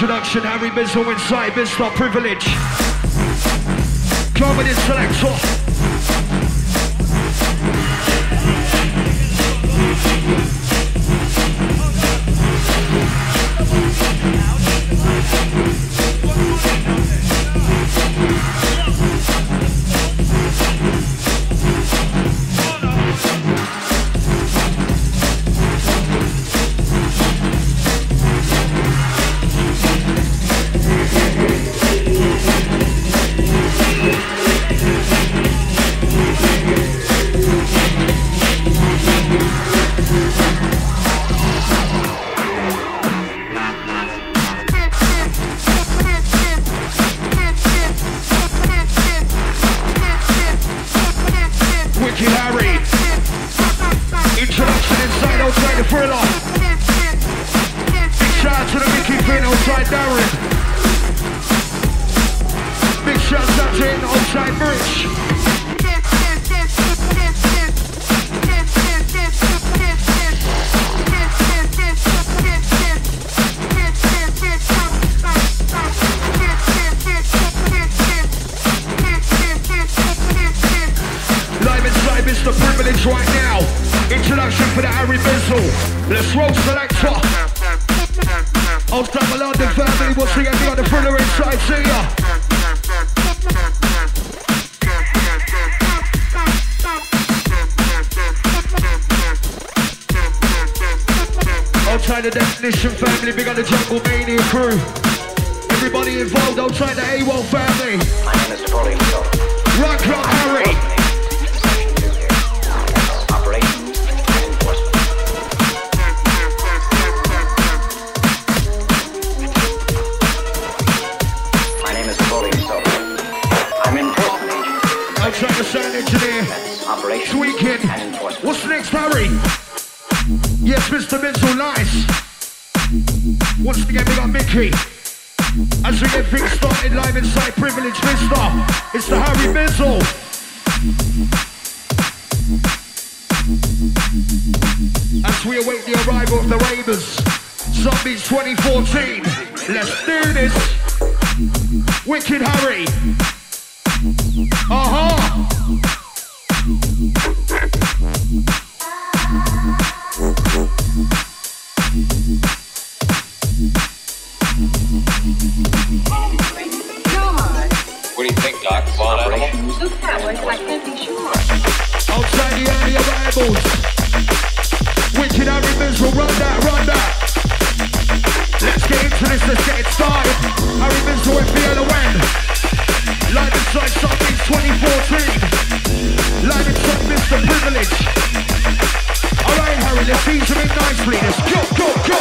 introduction, Harry Bizzle inside Bizstop Privilege. Drum with selector. Thank What do you think, Doc? Wild animal? I can't be sure. Outside the area. Wicked Arabins will run that, run that. Let's get into this, let's get it started. Will the 2014. Mr. Privilege. Alright, Harry, let's. Let's go, go, go.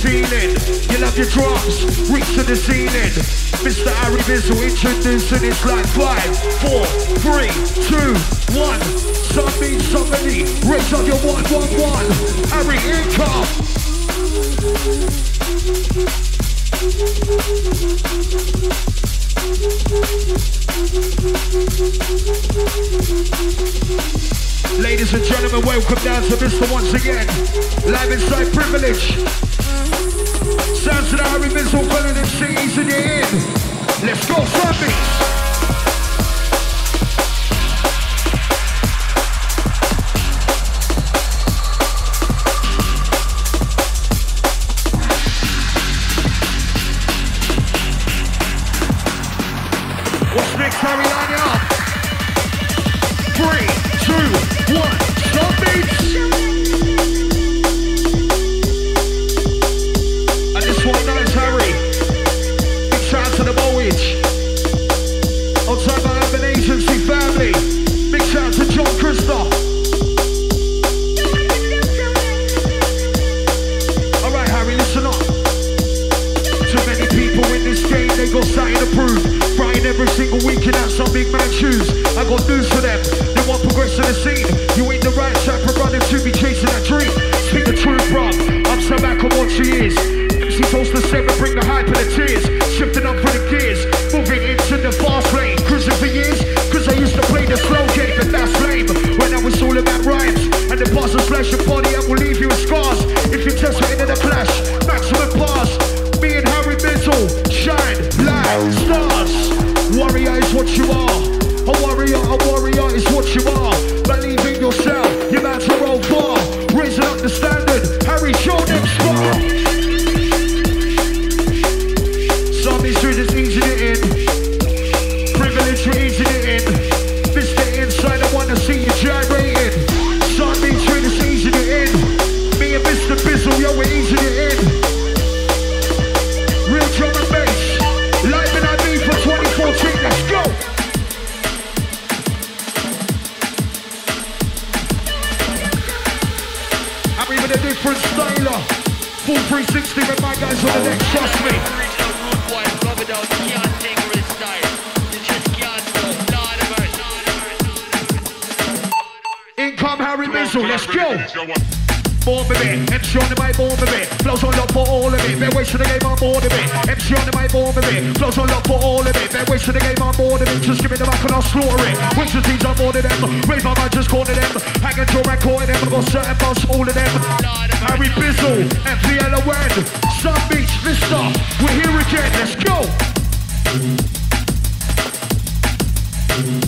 feeling. You love your drops, reach to the ceiling. Mr. Harry Bizzle introducing it's like five, four, three, two, one. Some means somebody, raise up your one, one, one. Harry, income. Thank Ladies and gentlemen, welcome down to Mr. once again. Live inside privilege. Sounds of the Harry Bizzle, calling them cities in the end. Let's go, zombies!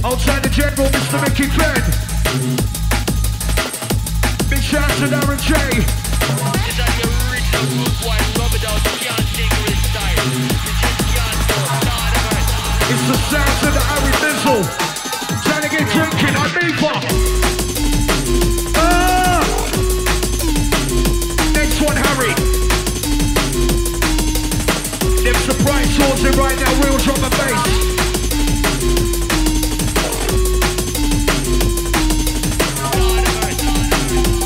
Outside the general, Mr. Mickey Fred. Big shout to Darren J. It's like the original can't take the of the Harry Bizzle. Trying to get drinking, I need one. right towards it right now, real drop a bass.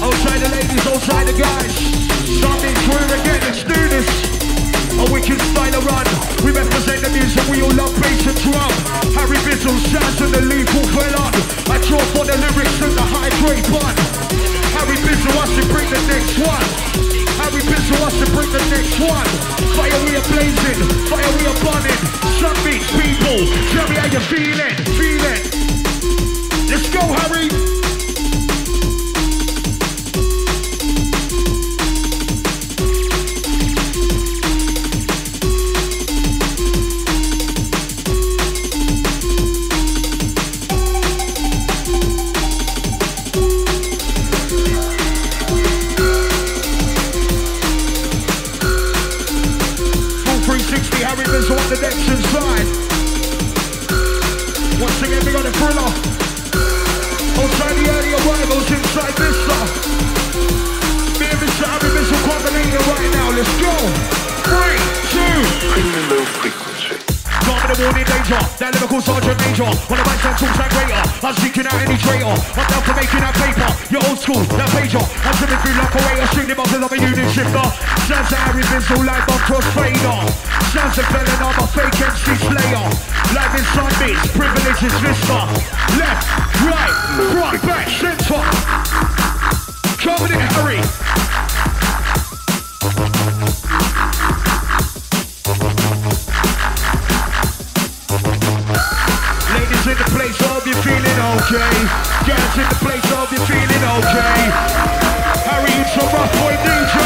Outside the ladies, outside the guys. Something's weird again, let's do this. A wicked style of run. We represent the music, we all love bass and drum. Harry Bizzle, Shaz and the lethal felon. I draw for the lyrics and the high grade bun. Harry Bizzle, I should bring the next one. Every bitch who wants to bring the next one. Fire we are blazing, fire we are burning. Sun people, tell me how you feeling, feeling. Let's go, Harry. thing ain't big on the thriller. Outside the area, rivals inside this stuff. Me and Mr. Abby, Mr. Quadrolina right now, let's go. Three, two the morning danger, that lyrical sergeant major. On the side talks like greater. I'm seeking out any traitor. I'm down for making that paper. You're old school, that pager. I'm swimming through like a waiter. Shooting up I'm a unit shifter. Sounds like Harry Bizzle like my crossfader Sounds like felon, I'm a fake MC slayer Live inside me, privilege is vista Left, right, front, back, center. Coming in, Harry okay. Girls in the place, hope you're feeling okay. Harry, rough boy DJ. 360,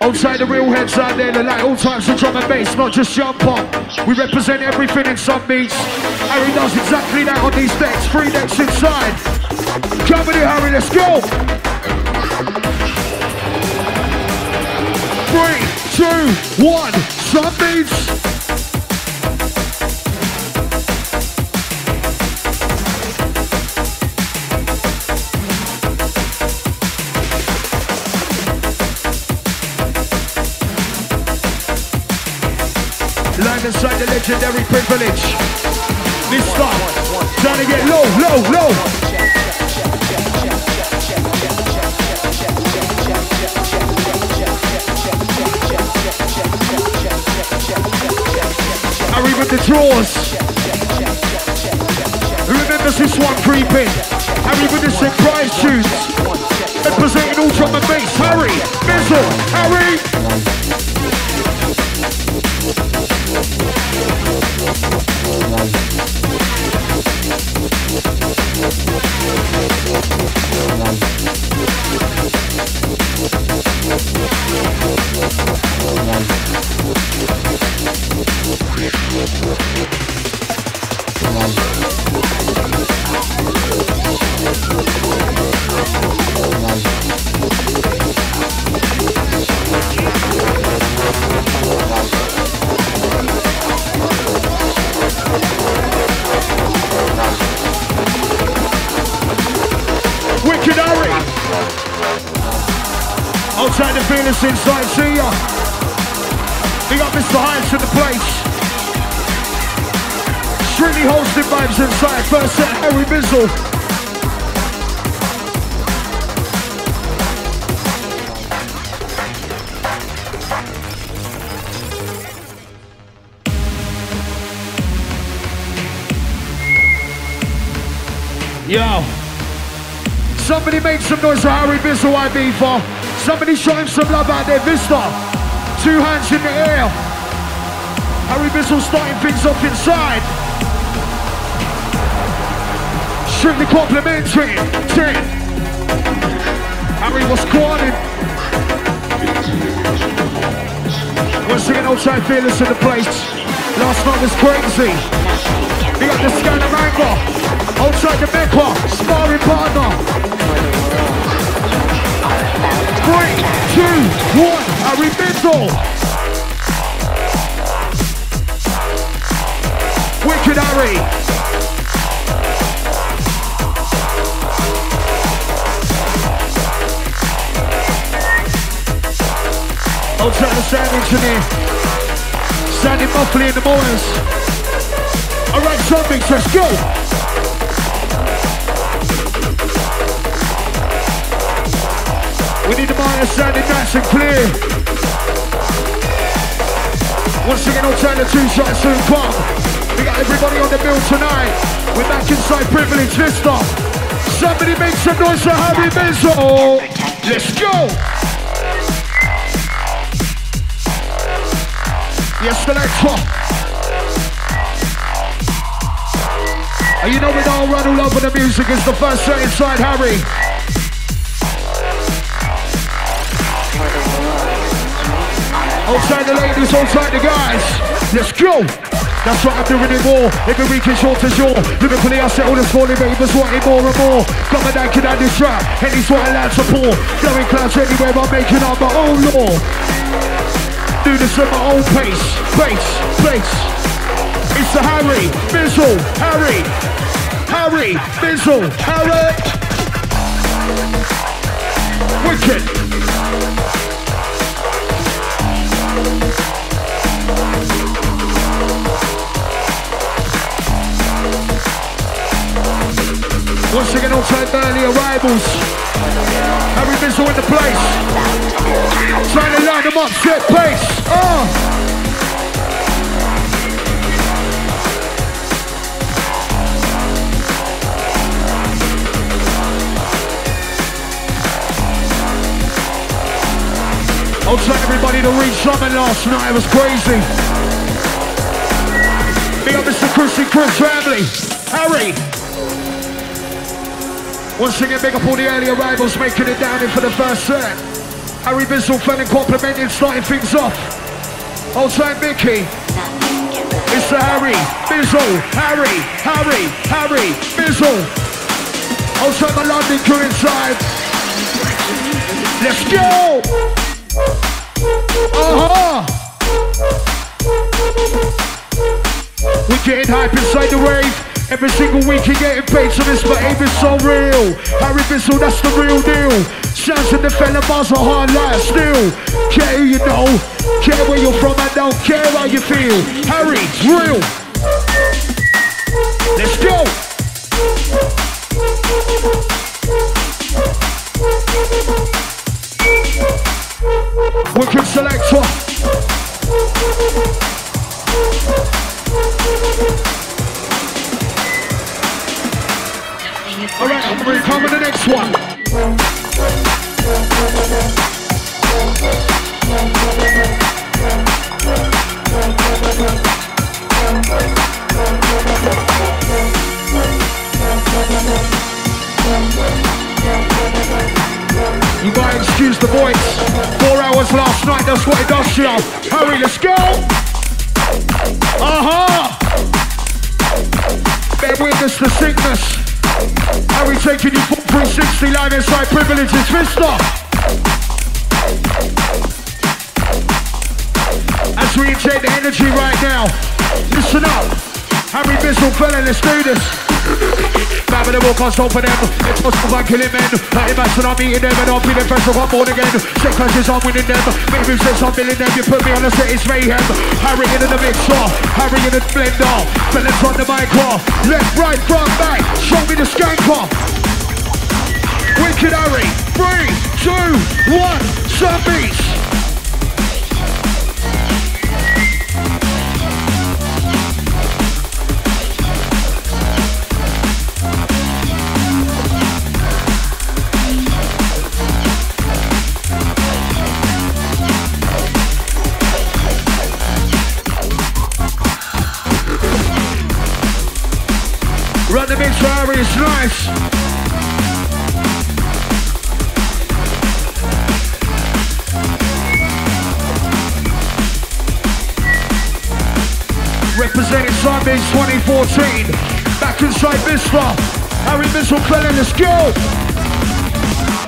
Outside the real heads out there that like all types of drum and bass, not just jump on. We represent everything in Sunbeatz. Harry does exactly that on these decks, three decks inside. Come with it, Harry, let's go. Three, two, one, Sunbeatz. Inside the legendary privilege. This time, trying to get low, low, low. Harry with the drawers. Who remembers this one creeping? Harry with the surprise tunes. Representing all drum and bass. Harry, Bizzle, Harry. Fearless inside, see ya. We got Mr. Hines in the place. Shrilly hosted vibes inside. First set, Harry Bizzle. Yo. Somebody make some noise for Harry Bizzle, I be for. Somebody show him some love out there, Vista. Two hands in the air. Harry Bizzle starting things off inside. Strictly complimentary. Ten. Harry was squatting. Once again, outside fearless in the place. Last night was crazy. We got the scanner angle. Outside the Mecca, sparring partner. Three, two, one, Harry Bizzle. Wicked Harry. Outside the sound engineer. Standing muffly in the mornings. Alright, zombies, let's go. We need the miner standing nice and clear. Once again, outside the two shots soon come. We got everybody on the bill tonight. We're back inside Privilege Vista. Somebody make some noise for Harry Bizzle. Let's go. Yes, selector. And you know we don't run all over the music. It's the first set inside Harry. Outside the ladies, outside the guys. Let's go. That's what I'm doing it more. Every week is short as your. Lyrically, I all the falling ravers wanting more and more. Got my dad out this trap, and he's what I like to pour. Blowing anywhere, I'm making up my own law do this at my own pace, pace, pace. It's the Harry, Bizzle, Harry, Harry, Bizzle, Harry. Wicked. Once again, on time early arrivals. Harry Bizzle in the place. Trying to line them up, set pace. Oh. Ah. I was trying everybody to reach something last night, it was crazy. Big up Mr. Chrissy Chris family. Harry. Once again, big up all the early arrivals making it down in for the first set. Harry Bizzle feeling complimented, starting things off. Old time Mickey. The Harry, Bizzle, Harry, Harry, Harry, Bizzle. Old time the London crew inside. Let's go! Uh-huh! We're getting hype inside the rave. Every single week you're getting paid, so this but behavior's so real. Harry Bizzle, that's the real deal. Shouts in the fella bars are hard life still. Care who you know, care where you're from, I don't care how you feel. Harry, real. Let's go. Wicked selector. Alright, I'm gonna come with the next one. You might excuse the voice. Four hours last night, that's what it does to you. Hurry, let's go! Uh-huh! Bear witness the sickness. Harry taking you 360 live inside privileges, Vista. As we inject the energy right now, listen up. Harry Bizzle, fella, let's do this. Having a walk on stone for them. It's possible I'm killing men. I imagine I'm eating them and I'm feeling fresh. I'm born again. Set clashes, I'm winning them. Maybe says I'm billing them. You put me on the set, it's mayhem. Harry in the mixer. Harry in the blender. Fellas on the mic. Left, right, front, back. Show me the skanker. Wicked Harry. Three, two, one. Sunbeatz. Harry, it's nice. Representing Sunbeatz 2014. Back inside Vista. Harry Missile Clellan, let's go!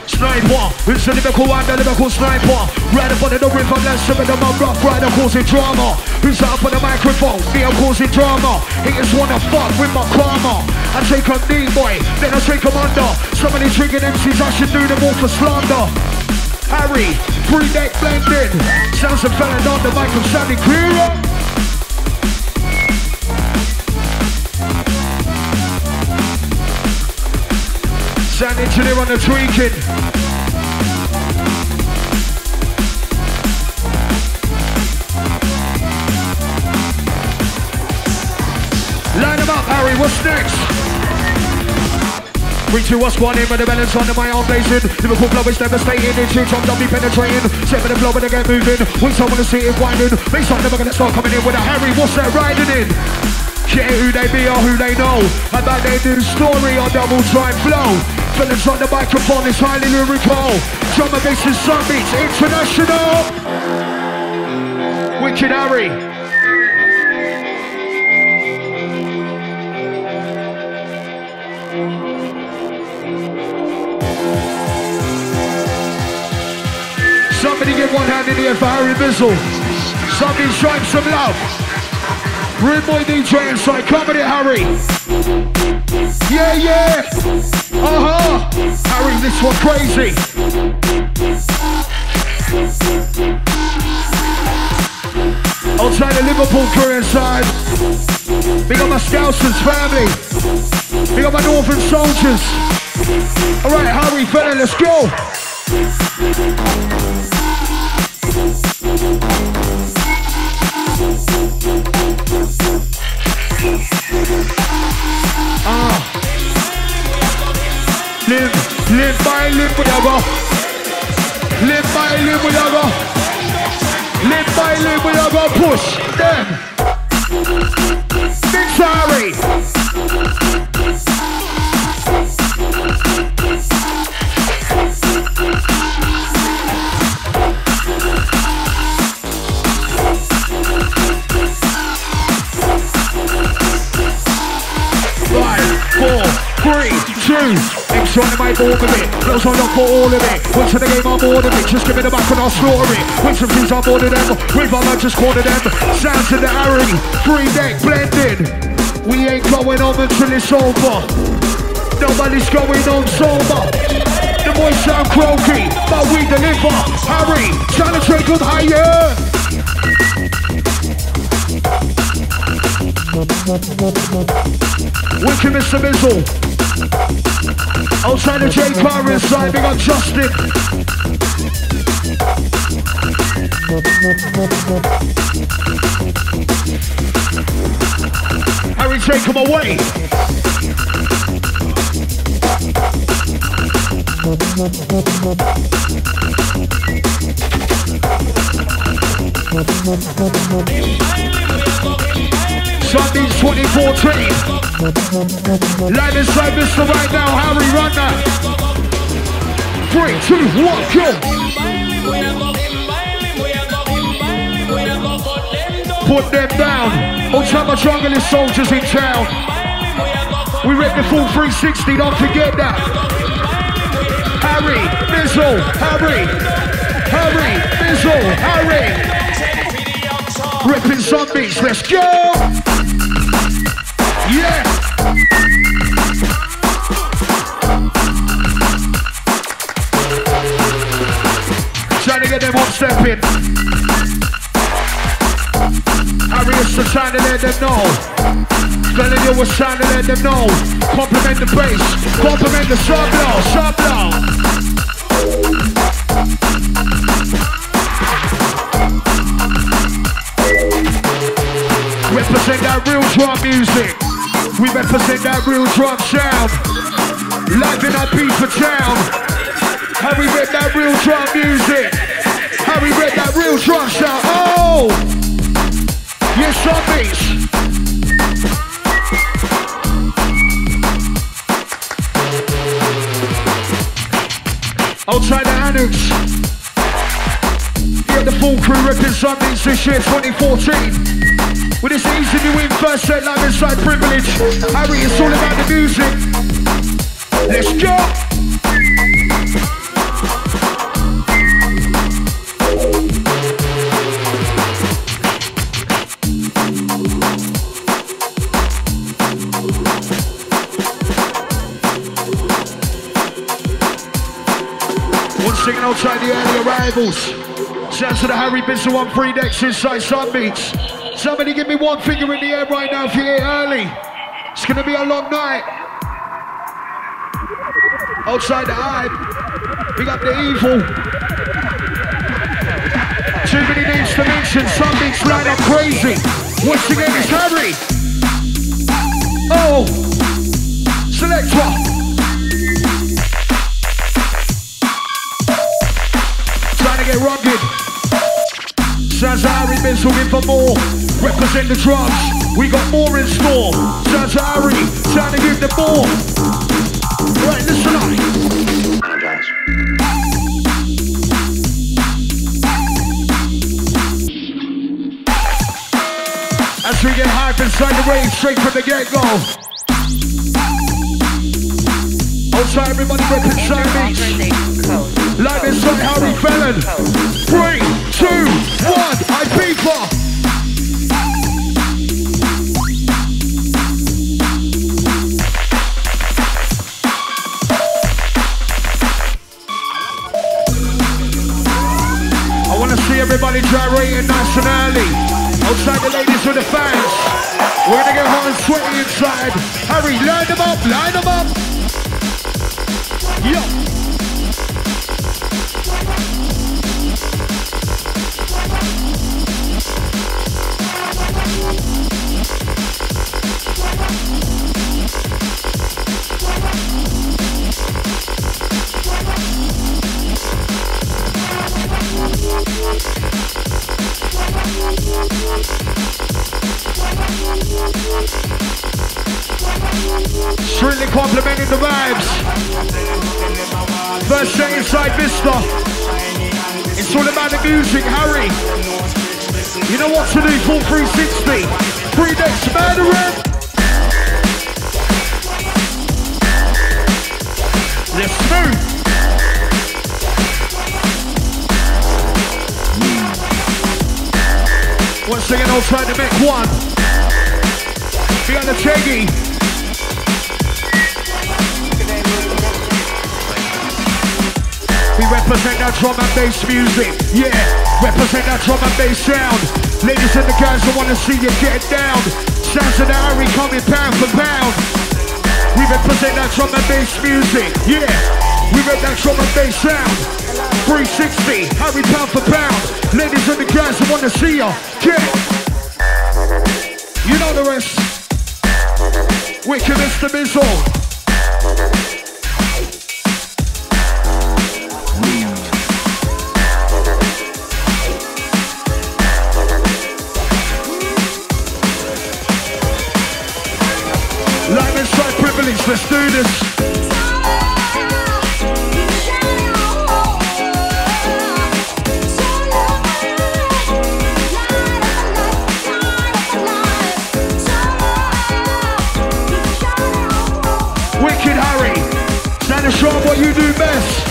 Sniper, it's a lyrical one, the lyrical sniper. Right up on the river, let's shove it, the mud rock rider causing drama. Who's up on the microphone? Me, I'm causing drama. Haters wanna fuck with my karma. I take a knee boy, then I take them under. Of these drinking MCs, I should do them all for slander. Harry, three deck blended. Sounds of fella on the mic from Sandy Clearer. Sound engineer on the tweaking. Line them up, Harry. What's next? Three, two, what's one in with the balance on my arm blazing. Liverpool blow is devastating. In two drums, I'll be penetrating. Seven the flow when they get moving. When someone to see it winding. Bass on never gonna start coming in with a Harry. What's that riding in? Care who they be or who they know. About their new story on double drive flow. Fellas on the microphone, it's highly lyrical. Drum and bass and sun international. Wicked Harry. Somebody give one hand in the air for Harry Bizzle. Somebody him some love. Rude boy DJ inside, comedy Harry. Yeah, yeah. Uh-huh. Harry, this one crazy. Outside the Liverpool crew inside. Big up my Scousers family. Big up my Northern soldiers. Alright, Harry, fella, let's go. Live, live by, live whatever. Live by, live whatever. Live by, live whatever. Push them. Big. Two, Trying to of it. Girls on lock for all of it. Once in the game, I'm bored of it. Just give it a back and I'll slaughter it. Win some things, I'm of them. With my man, just quarter them. Sounds in the Harry. Three deck blended. We ain't going on until it's over. Nobody's going on sober. The boys sound croaky, but we deliver. Harry, trying to take them higher. Wicked Mr. Bizzle. Outside the J car inside, big up Justin. Harry, take him away. Sundays 2014. Live inside Mr. right now, Harry, run that. Three, two, one, go. Put them down. Ultima Jungle is soldiers in town. We rip the full 360, don't forget that. Harry, Bizzle, Harry, Harry, Bizzle, Harry. Ripping zombies, let's go! Yeah. Trying to get them one step in. Harry is the trying to let them know. Telling you what's trying to let them know. Compliment the bass, compliment the sub low, sub low. Represent that real drum music. We represent that real drum sound. Live in that beat for town. How we rip that real drum music. How we rip that real drum sound. Oh! Yes, zombies. try the annex. Yeah, the full crew ripping zombies this year, 2014. With this easy to win first set live inside privilege. Harry, it's all about the music. Let's go! Once again, outside the early arrivals. Shouts to the Harry Bizzle on free decks inside Sunbeatz. Somebody give me one finger in the air right now if you're here early. It's gonna be a long night. Outside the hype, we got the evil. Too many names to mention. Beats line up crazy. Once it's Harry. Oh, Selector. trying to get rugged. Sazari been looking for more. Represent the drums. We got more in store. Sazari trying to give them more. Right, listen up. As we get hype inside the rave, straight from the get-go. Outside everybody repping side beats. Live inside Harry Fallon. Three, two, one. I see everybody gyrating nice and early. Outside the ladies with the fans. We're gonna get hot and sweaty inside. Harry, line them up, line them up. Yo. The vibes. First set inside Vista. It's all about the music, Harry. You know what to do, full 360. Three decks, murdering. Let's move. Once again, I'll try to make one. Behind the Cheggy. We represent that drum and bass music. Yeah, represent that drum and bass sound. Ladies and the guys, I wanna see you get down. Sounds of the Harry coming pound for pound. We represent that drum and bass music. Yeah, we rep that drum and bass sound. 360, Harry pound for pound. Ladies and the guys, I wanna see you get. You know the rest. Wicked Mr. Bizzle. Let's do this. Show what you do best.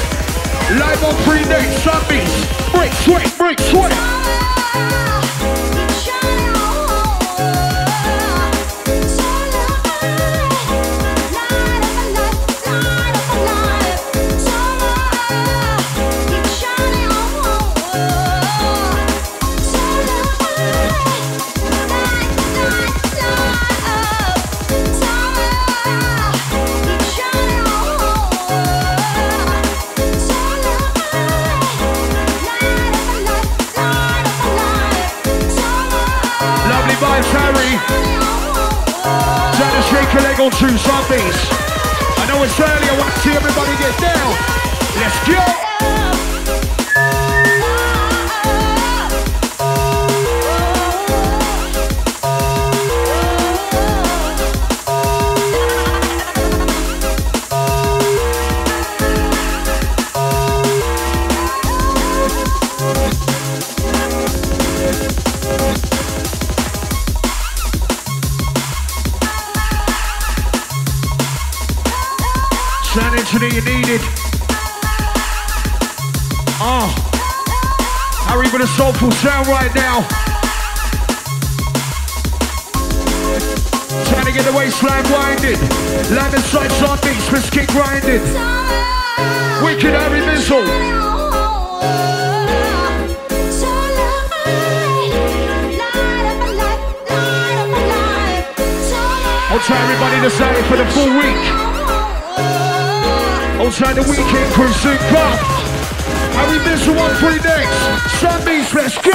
Live on free dates, Sundays. Break, sweat, break, sweat. To shake a leg on two Sundays. I know it's early, I want to see everybody get down. Let's go. Soulful sound right now. Trying to get the waistline winded. Land and sights on me, let's keep grinding. Wicked Harry Bizzle. I'll try everybody to say it for the full week. I'll try the weekend crew soon come. Harry Bizzle one for the next. Sunbeatz, let's go.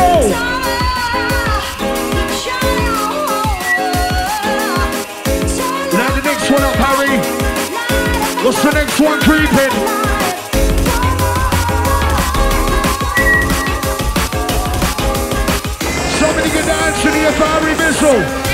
Now the next one up, Harry. What's the next one creeping? Somebody get down to the Harry Bizzle.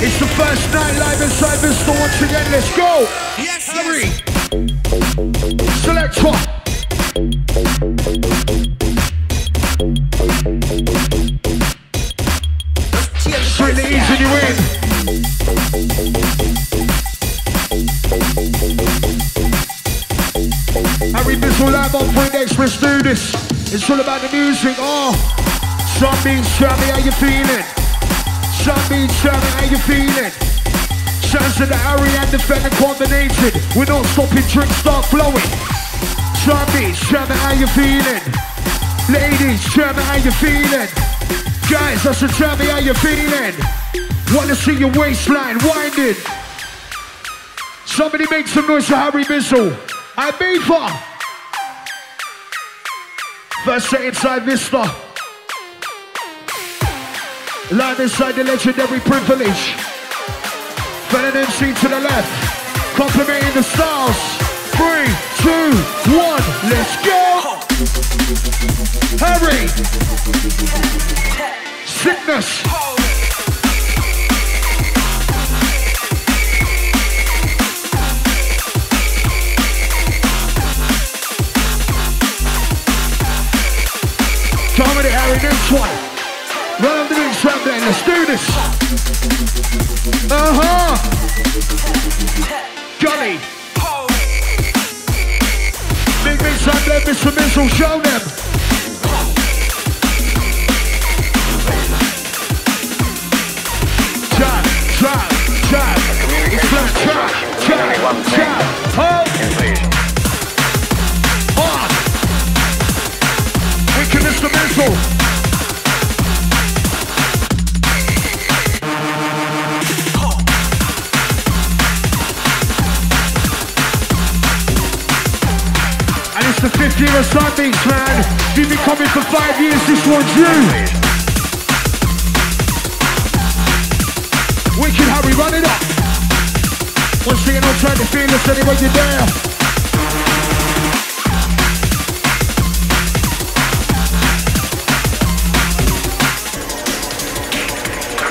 It's the first night live inside the store once again. Let's go. Yes, Harry. Select one. You. Harry Bizzle live on Point let's do this. It's all about the music. Oh, some beats, how you feeling. Beats, tell me how you feeling. Sounds of the the Fenner combinated. We're not stopping, drinks start flowing. Beats, tell me how you feeling. Ladies, me how you feeling. Guys, I said, tell me how you feeling. Wanna see your waistline winding. Somebody make some noise for Harry Bizzle. I Beaver. First set inside Vista. Line inside the legendary privilege. Fella MC to the left. Complimenting the stars. Three, two, one, let's go. Harry. Sickness. With Harry, next one. On the next round then, let's do this. Uh-huh. Johnny. Big big son there, Mr. Bizzle, show them. Jab, jab, jab. It's jab, jab, jab. Hold. Invasion. On! Wicked Mr. Bizzle! It's the fifth year of Sunbeatz, man. You've been coming for five years, this one's you. Wicked Harry, run it up. Once again, I'm trying to feel this anyway you're there.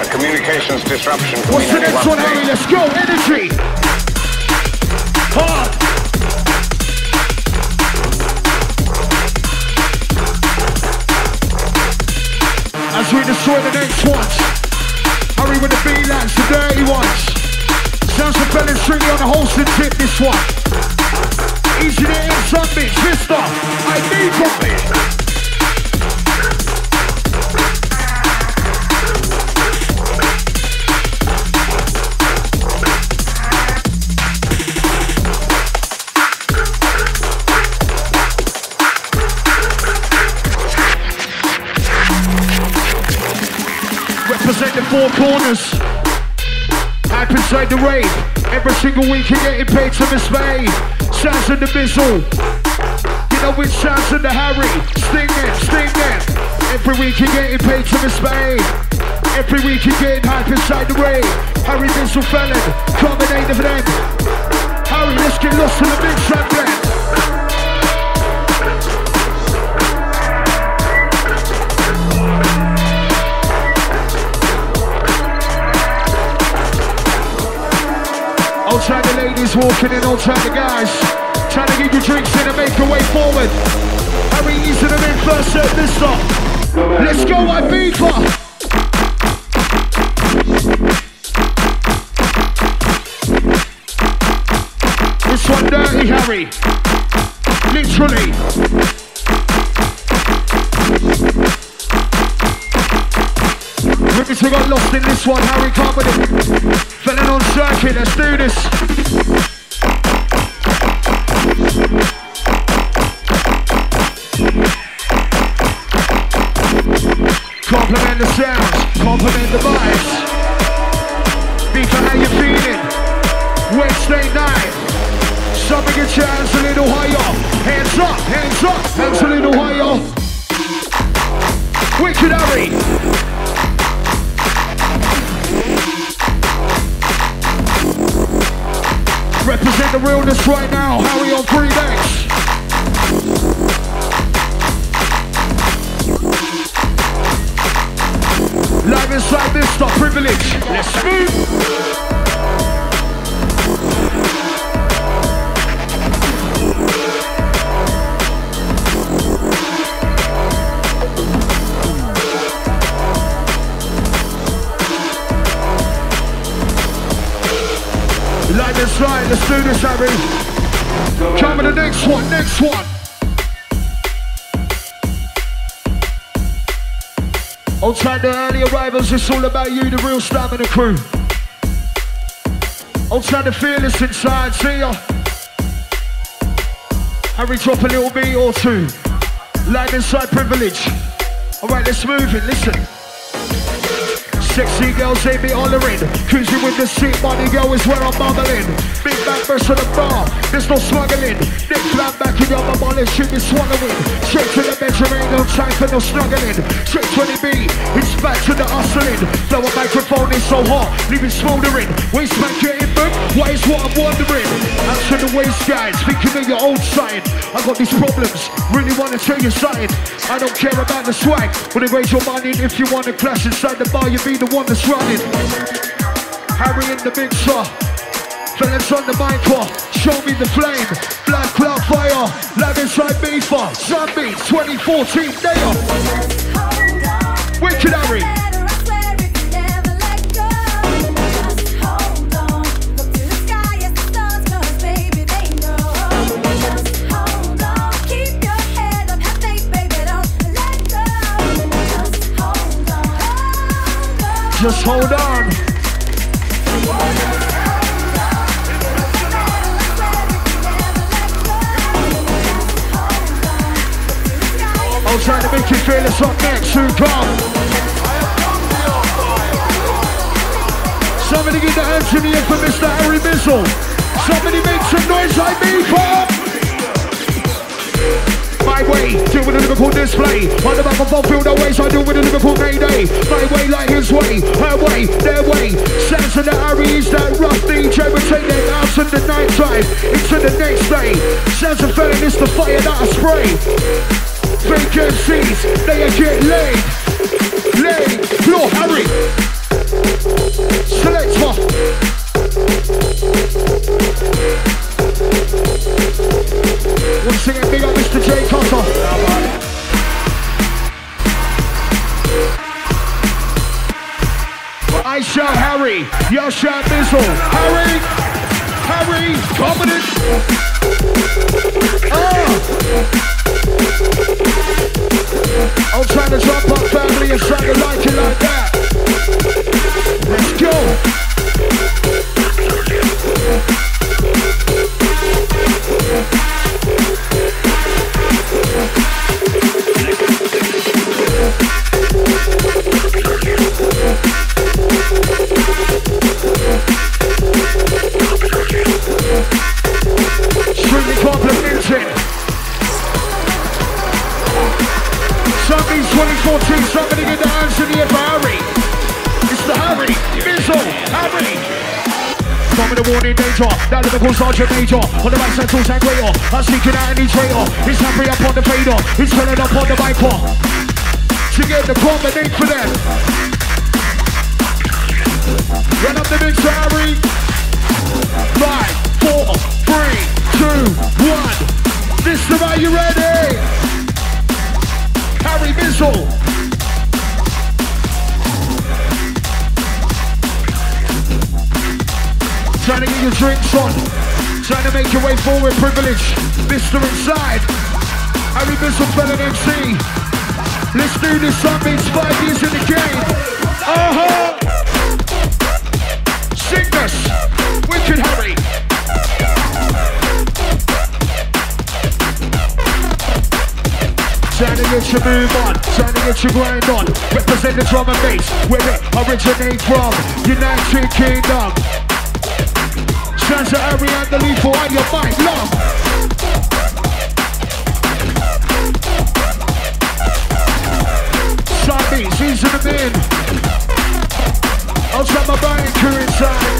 A communications disruption What's the next one one, Harry? Let's go. Energy. Hard. As we destroy the next ones. Hurry with the B-lands, the dirty ones. Sounds of Ben and Stringy on the Holston tip this one. Easy to hit something, sister. I need something. Represent the four corners. Hype inside the rave. Every single week you're getting paid to Miss May. Sounds in the missile. You know which sounds in the Harry. Sting it, sting it. Every week you're getting paid to the Spain. Every week you're getting hype inside the rain. Harry Bizzle felon, combinate of them. Harry, let's get lost in the big ladies walking in, all time guys. Trying to get your drinks in and make your way forward. Harry easing them in first serve this stop. Let's go, Ibiza! This one dirty, Harry. Literally. Ribbons we got lost in this one, Harry can't with it. Felon on circuit, let's do this. Compliment the sounds, compliment the vibes. Beaver, how you're feeling? Wednesday night. Get your hands a little higher. Hands up, hands up, hands a little higher. Wicked Harry. Represent the realness right now. Harry on three decks. Inside this stop privilege. Let's move. Live inside. Let's do this, Harry. Come to the next one. Next one. Outside the early arrivals, it's all about you, the real stamina crew. Outside the fearless inside, see ya. Harry, drop a little beat or two. Light inside privilege. Alright, let's move it, listen. Sexy girls, they be hollering. Cruising with the seat, money girl is where I'm bubbling. Big back burst of the bar, there's no smuggling. Nick flat back in your mama, should be swallowing. Straight to the bedroom, ain't no time for no snuggling. Straight 20B, it's back to the hustling. Flow a microphone is so hot, leaving smoldering. Waist back getting booked, what is what I'm wondering? Answer the waist guys, speaking of your old side. I got these problems, really wanna tell you something. I don't care about the swag, when they raise your money. If you wanna clash inside the bar, you be the one that's running. Harry in the mixer. Fellas on the mic, uh, show me the flame. Black cloud fire, live inside Beefer. Zombie 2014, there. Wicked Harry. Just hold on. I'm trying to make you feel it's up next. Who come? Somebody get the air for Mr. Harry Bizzle. Somebody make some noise like me, come! My way, do with a Liverpool display. On the back of both field so I do with a Liverpool Mayday. My way, like his way, her way, their way. Sounds of the Harry's, that rough DJ will take them out in the night time, into the next day. Sounds of felon is the fire that I spray. Fake MCs, they get laid. Laid, Floor Harry. Selector. Harry, you shout Bizzle. Harry, Harry, confident. Oh. Uh. I'm trying to drop up family and try to like it like that. Let's go. Warning. That Liverpool Sergeant Major. On the right side, tools and greater. I'm seeking out any traitor. He's happy up on the fader. He's turning up on the biker. To get the combinate for them. Run up the mix, Harry. Five, four, three, two, one. Mr. Are you ready? Harry Bizzle. Trying to get your drinks on. Trying to make your way forward, privilege. Mr. Inside. Harry Bizzle, fellow MC. Let's do this on these five years in the game. Uh-huh. Sickness. Wicked Harry. Trying to get your move on, trying to get your grind on. Represent the drum and bass, where it originates from. United Kingdom. Shouts to Harry and the Lethal on your mind, love. Season them in. Outside my buying crew inside.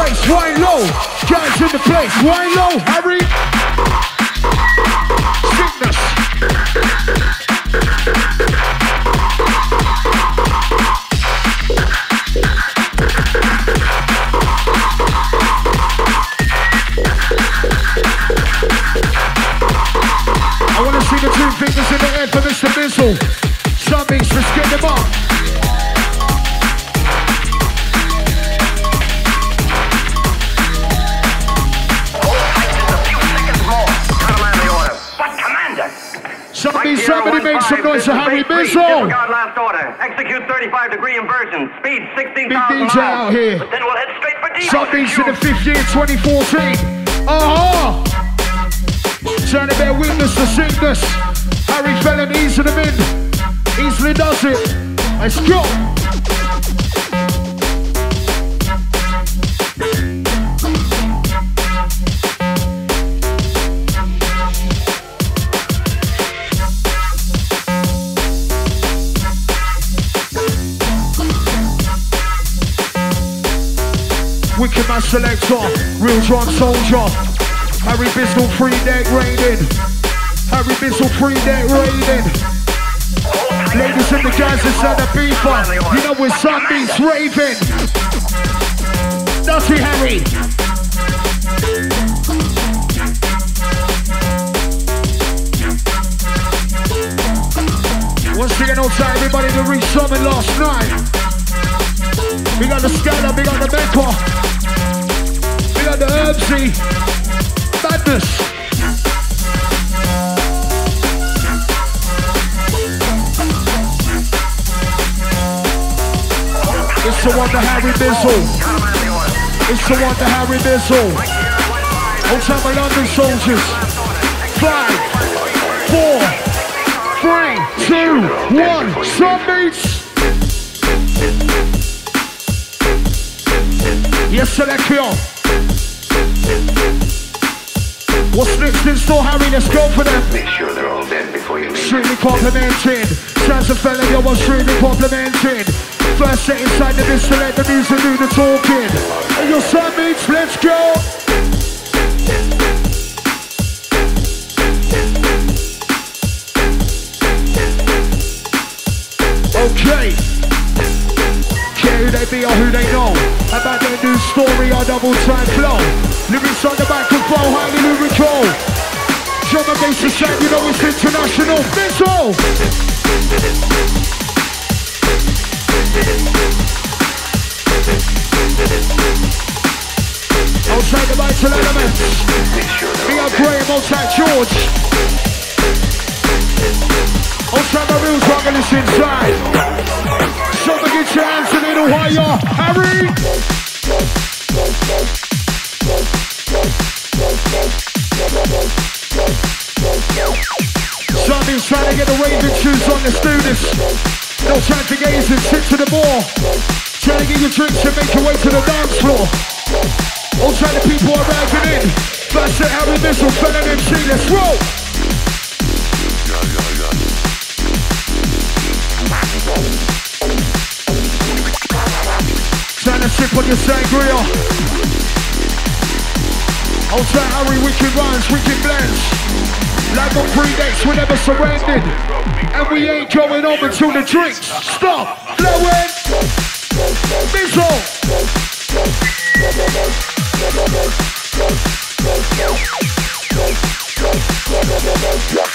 Place, wine low. Guys in the place, wine low. Harry. Sickness. I want to see the two fingers in the air for Mr. Bizzle. Some noise for Harry Bizzle. Last order. Execute 35 degree inversion. Speed 16,000 Big miles. Out here. But then we'll head straight for Devo. Something's in the 15, 2014. Uh-huh. Trying to bear witness to sickness. Harry Felon easing them in. Easily does it. Let's go. Wicked man selector, real drum soldier. Harry Bizzle free deck raiding. Harry Bizzle free deck raiding. Ladies and the guys inside the beeper. You know when somebody's raving. Dirty Harry. Once again, also everybody to reach something last night. We got the scanner, we got the Mecca. The Herbsy. Madness. It's the one to Harry Bizzle. It's the one to Harry Bizzle. Old time of London soldiers. Five, four, three, two, one. Some beats. Yes, Selection. What's next in store, Harry? Let's go for them. Make sure they're all dead before you leave. Strictly complimenting. Sounds a fella, yo, I'm strictly complimenting. First set inside the mist to let the music do the talking. And your son meets, let's go. Okay. Care who they be or who they know. About their new story or double time flow. Lyrics on the microphone, highly lyrical. Drum and bass is you know it's international. Missile! Outside the vital elements. Me and. Graham, outside George. Outside my real strugglers inside. Someone get your hands a little higher. Harry! Trying to get the raving shoes on, let's do this. No time to gaze and sit to the ball. Trying to get your drinks and make your way to the dance floor. All trying the people arriving in. First set Harry Bizzle, fella MC, let's roll. Trying to sip on your sangria. Time Harry, wicked rhymes, wicked blends. Like on three dates, we're never surrendered. And we ain't going home until the drinks stop flowing. Mizzle.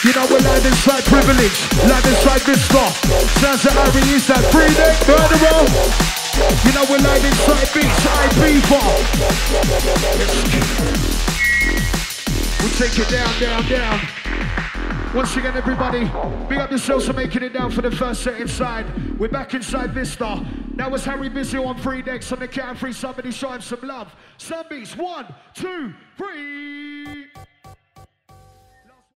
You know we're live inside privilege, live inside Vista. Sounds like Harry is that free neck murderer. You know we're live inside beats, I beaver. We'll take it down, down, down. Once again, everybody, big up yourselves for making it down for the first set inside. We're back inside Vista. That was Harry Busy on three decks on the count three. Somebody show him some love. Some beats, one, two, three.